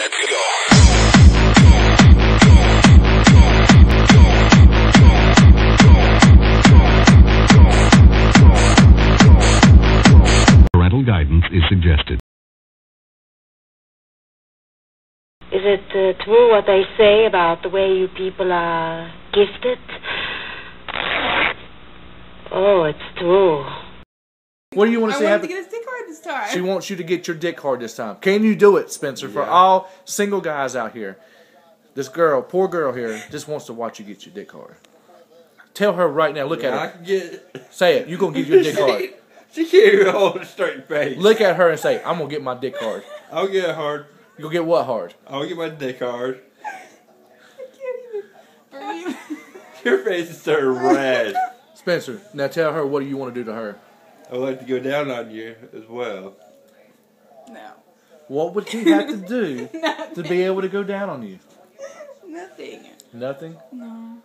Let's go. Parental guidance is suggested. Is it uh, true what they say about the way you people are gifted? Oh, it's true. What do you want I to say? Wanted happen- to get his dick hard this time. She wants you to get your dick hard this time. Can you do it, Spencer? For all single guys out here, this girl, poor girl here, just wants to watch you get your dick hard. Tell her right now. Look Yeah, at her. I can get. Say it. You gonna get your dick hard. She can't even hold a straight face. Look at her and say, "I'm gonna get my dick hard." I'll get it hard. You gonna get what hard? I'll get my dick hard. I can't even breathe. Your face is turning red. Spencer, now tell her what do you want to do to her? I would like to go down on you as well. No. What would he have to do to be able to go down on you? Nothing. Nothing. No.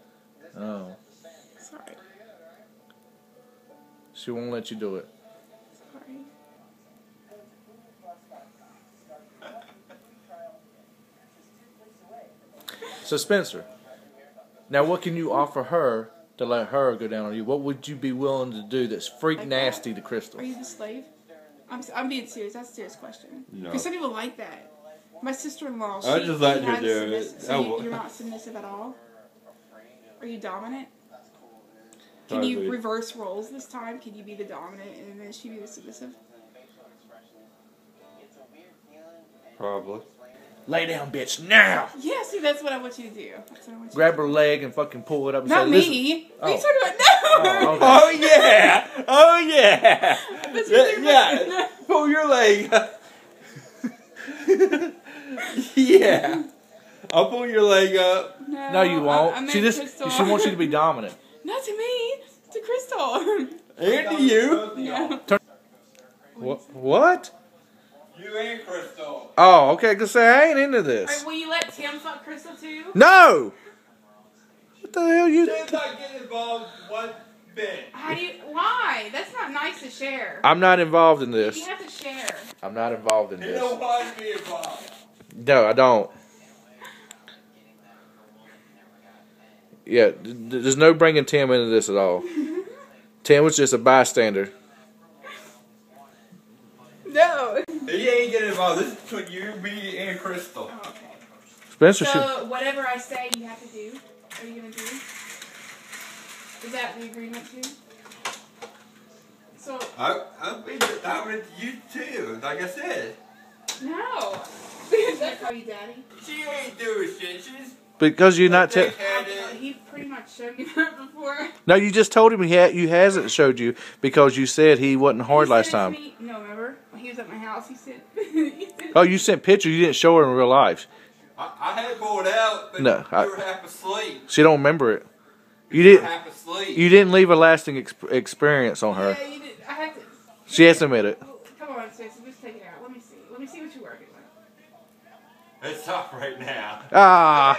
Oh, Sorry. she won't let you do it. Sorry. So Spencer, now what can you offer her to let her go down on you? What would you be willing to do that's freak Like nasty that? to Crystal? Are you the slave? I'm, s- I'm being serious. That's a serious question. No. Because some people like that. My sister-in-law. I just let she her has do it. So you, you're not submissive at all. Are you dominant? Can Hardly. you reverse roles this time? Can you be the dominant and then she be the submissive? Probably. Lay down, bitch, now! Yeah, see, that's what I want you to do. That's what I want you Grab to her leg and fucking pull it up and. Not say, "Listen." me. What are you Oh. talking about? No! Oh, okay. Oh yeah! Oh yeah! That's yeah, yeah. saying. Pull your leg. up. yeah. I'll pull your leg up. No, No, you won't. I, I she meant just Crystal. she wants you to be dominant. Not to me. To Crystal. And to you. yeah. What? What? You and Crystal. Oh, okay. Cause say I ain't into Alright, this. will you let Tim fuck Crystal too? No. What the hell you? Tim's not getting involved one bit. How do you? Why? That's not nice to share. I'm not involved in this. You have to share. I'm not involved in You this. don't want to be involved. No, I don't. Yeah, th- th- there's no bringing Tim into this at all. Tim was just a bystander. No. He ain't getting involved. This is between you, me, and Crystal. Oh, okay. Spencer should. So whatever I say, you have to do. Are you gonna do? Is that the agreement too? So I, I'm being I'm with you too. Like I said, no. Does that call you daddy? she ain't doing shit. She's Because you're not. Te- dickheaded. Uh, he pretty much showed me that before. no, you just told him he ha- you hasn't showed you because you said he wasn't hard He last time. me- No, remember when he was at my house? He said. he said Oh, you sent pictures. You didn't show her in real life. I, I had pulled out, but No, you I- were half asleep. She don't remember it. You You didn't. half asleep. You didn't leave a lasting ex- experience on her. Yeah, you did. I have to. She has to admit it. Well, Come on, Stacey. Just take it out. Let me see. Let me see what you're working with. It's tough right now. Ah,